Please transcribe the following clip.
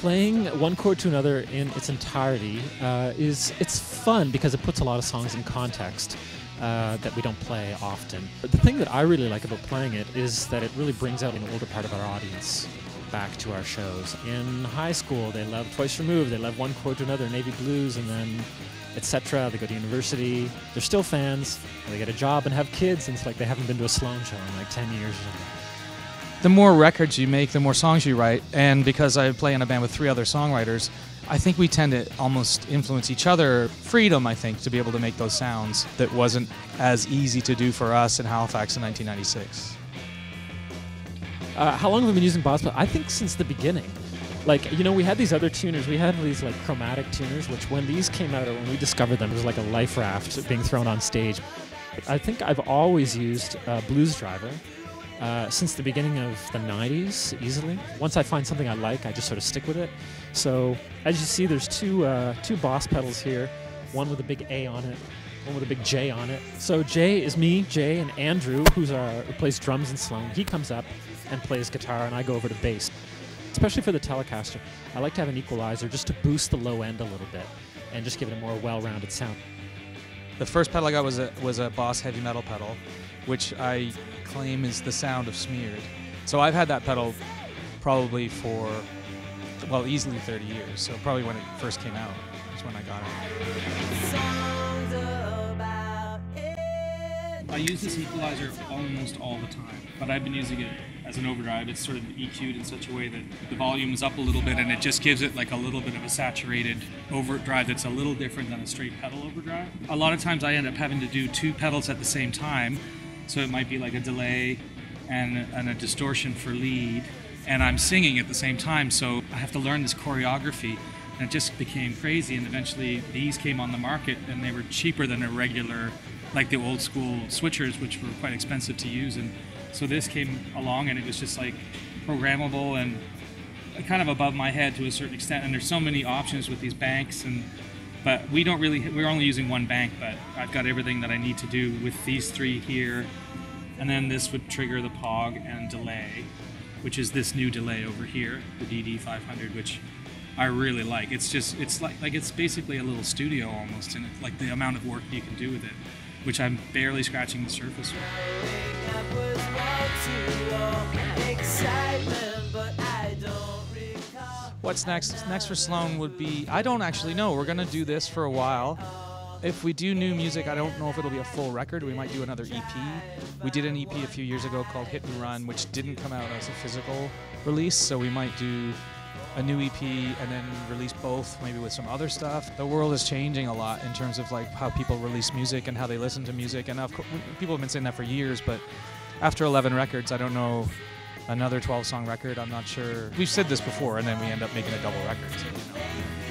playing one chord to another in its entirety uh, is it's fun because it puts a lot of songs in context uh, that we don't play often. But the thing that I really like about playing it is that it really brings out an older part of our audience back to our shows. In high school, they love Twice Removed, they love one chord to another, Navy Blues, and then etc. They go to university, they're still fans, they get a job and have kids, and it's like they haven't been to a Sloan show in like 10 years or something the more records you make, the more songs you write. And because I play in a band with three other songwriters, I think we tend to almost influence each other. Freedom, I think, to be able to make those sounds that wasn't as easy to do for us in Halifax in 1996. Uh, how long have we been using Boss? I think since the beginning. Like, you know, we had these other tuners. We had these, like, chromatic tuners, which when these came out or when we discovered them, it was like a life raft being thrown on stage. I think I've always used uh, Blues Driver uh, since the beginning of the 90s, easily. Once I find something I like, I just sort of stick with it. So as you see, there's two uh, two Boss pedals here, one with a big A on it, one with a big J on it. So J is me, Jay, and Andrew, who's uh, who plays drums and Sloan. He comes up and plays guitar, and I go over to bass. Especially for the Telecaster, I like to have an equalizer just to boost the low end a little bit and just give it a more well-rounded sound. The first pedal I got was a was a Boss heavy metal pedal, which I claim is the sound of Smeared. So I've had that pedal probably for well easily 30 years. So probably when it first came out is when I got it. I use this equalizer almost all the time, but I've been using it as an overdrive. It's sort of EQ'd in such a way that the volume is up a little bit and it just gives it like a little bit of a saturated overdrive that's a little different than a straight pedal overdrive. A lot of times I end up having to do two pedals at the same time. So it might be like a delay and, and a distortion for lead. And I'm singing at the same time, so I have to learn this choreography and it just became crazy and eventually these came on the market and they were cheaper than a regular like the old school switchers which were quite expensive to use. And so this came along and it was just like programmable and kind of above my head to a certain extent. And there's so many options with these banks and but we don't really we're only using one bank but i've got everything that i need to do with these three here. And then this would trigger the pog and delay which is this new delay over here the DD-500 which i really like. It's just it's like like it's basically a little studio almost and like the amount of work you can do with it which i'm barely scratching the surface with What's next? Next for Sloan would be I don't actually know. We're gonna do this for a while. If we do new music, I don't know if it'll be a full record. We might do another EP. We did an EP a few years ago called Hit and Run, which didn't come out as a physical release, so we might do a new EP and then release both, maybe with some other stuff. The world is changing a lot in terms of like how people release music and how they listen to music, and of course, people have been saying that for years. But after 11 records, I don't know another 12 song record. I'm not sure. We've said this before, and then we end up making a double record. So, you know.